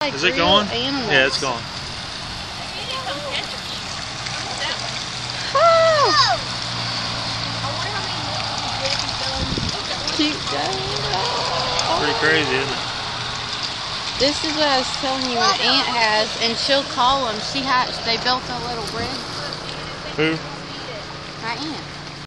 Like Is it real going? Animals. Yeah, it's going. Oh. Pretty crazy, isn't it? This is what I was telling you. My aunt has, and she'll call them. She has. They built a little bridge. Who? My aunt.